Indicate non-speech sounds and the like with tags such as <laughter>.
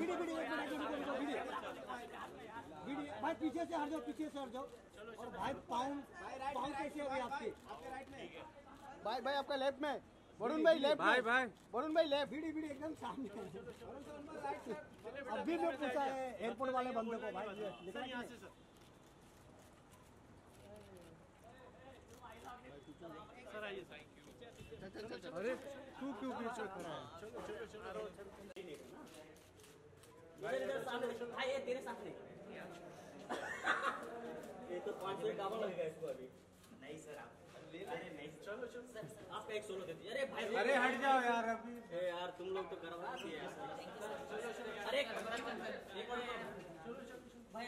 Video video एक minute video video video. भाई पीछे से हट जाओ पीछे से हट जाओ। और भाई पाँव पाँव कैसे अभी आपके? भाई भाई आपका लेफ़्ट में वरुण भाई लेफ़्ट भाई भाई। वरुण भाई लेफ़्ट वीडियो वीडियो एकदम सामने अभी मैं पूछा है एयरपोर्ट वाले बंदे को भाई लेकर यहाँ से सर। सर आइए थैंक यू अरे तू क्यों पीछे खड़ा है? चलो चलो चलो। इधर इधर सामने भाई ये तेरे सामने <laughs> ये तो पाँच सौ इक्यावन लगेगा इसको अभी। नहीं सर आप अरे नहीं चलो चलो। आपका एक सोलो देती अरे भाई अरे हट जाओ यार अभी। ए यार तुम लोग तो करवा दिए यार। अरे एक एक और भाई